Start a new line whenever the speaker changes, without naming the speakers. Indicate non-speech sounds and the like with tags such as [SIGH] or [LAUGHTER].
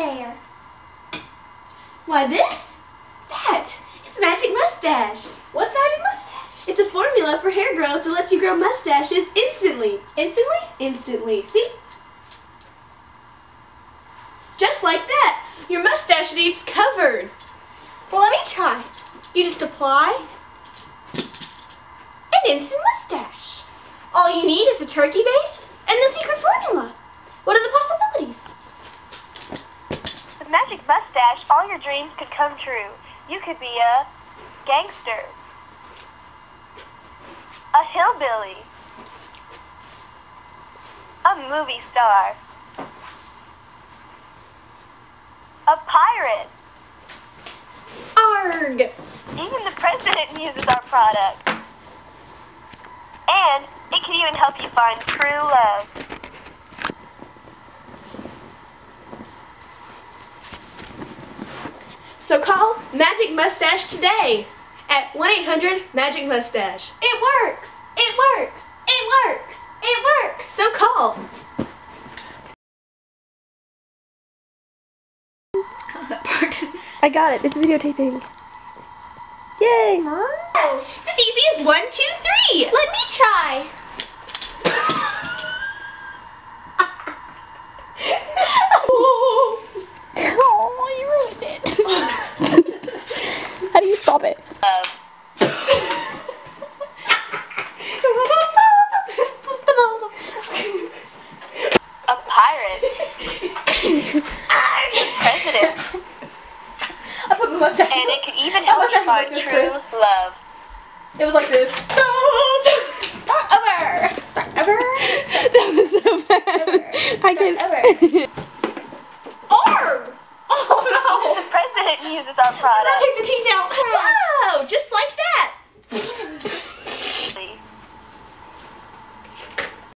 there?
Why this? That. It's Magic Mustache.
What's Magic Mustache?
It's a formula for hair growth that lets you grow mustaches instantly.
Instantly?
Instantly. See? Just like that. Your mustache needs covered.
Well, let me try. You just apply an instant mustache. All you need is a turkey baste and the secret
Magic Mustache, all your dreams could come true. You could be a gangster, a hillbilly, a movie star, a pirate.
Arg!
Even the president uses our product. And it can even help you find true love.
So call Magic Mustache today at 1-800-MAGIC-MUSTACHE.
It works! It works! It works! It works!
So call. [LAUGHS]
I got it. It's videotaping. Yay!
Oh, it's as easy as one, two, three.
Let me try.
Oh, you ruined it. How do you stop it?
Love. A pirate. president.
I put my mustache.
And it can even help you find
is like this,
true
Kris.
love.
It was like this. Start over. Start over. [LAUGHS]
That was so bad. I can.
Ever.
couldn't use it
on
product.
I'll take the teeth out.
Hmm. Whoa! Just like that.